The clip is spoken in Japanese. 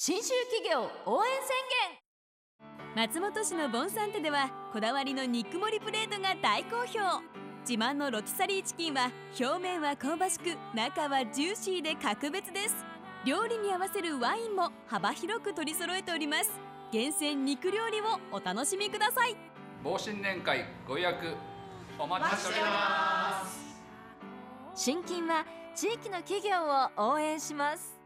新州企業応援宣言。松本市のボンサンテではこだわりの肉盛りプレートが大好評。自慢のロティサリーチキンは表面は香ばしく中はジューシーで格別です。料理に合わせるワインも幅広く取り揃えております。厳選肉料理をお楽しみください。防新年会ご予約お待ちしております。新金は地域の企業を応援します。